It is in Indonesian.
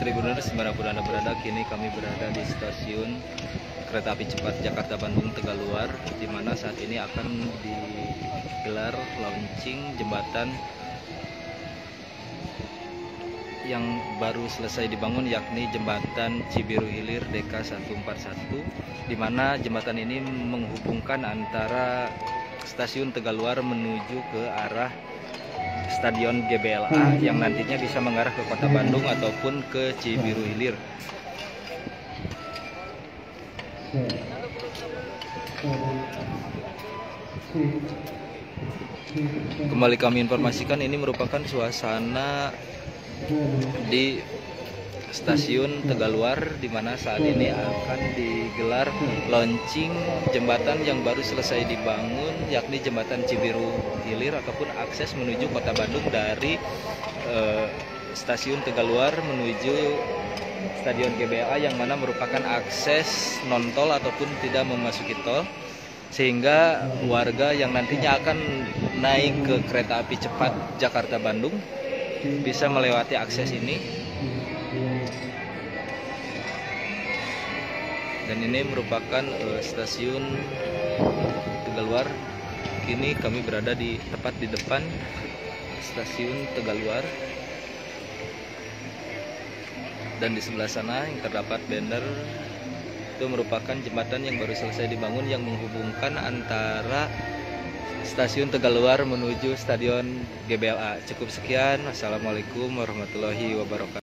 di mana pun anda berada kini kami berada di stasiun kereta api cepat Jakarta Bandung Tegaluar di mana saat ini akan digelar launching jembatan yang baru selesai dibangun yakni jembatan Cibiru Hilir DK 141 di mana jembatan ini menghubungkan antara stasiun Tegaluar menuju ke arah Stadion GBLA yang nantinya bisa mengarah ke Kota Bandung ataupun ke Cibiru Hilir. Kembali kami informasikan ini merupakan suasana di stasiun Tegaluar di mana saat ini akan digelar launching jembatan yang baru selesai dibangun yakni jembatan Cibiru Hilir ataupun akses menuju Kota Bandung dari eh, stasiun Tegaluar menuju Stadion GBA yang mana merupakan akses non tol ataupun tidak memasuki tol sehingga warga yang nantinya akan naik ke kereta api cepat Jakarta Bandung bisa melewati akses ini dan ini merupakan uh, stasiun Tegaluar kini kami berada di tepat di depan stasiun Tegaluar dan di sebelah sana yang terdapat banner itu merupakan jembatan yang baru selesai dibangun yang menghubungkan antara stasiun Tegaluar menuju stadion GBLA. Cukup sekian. Assalamualaikum warahmatullahi wabarakatuh.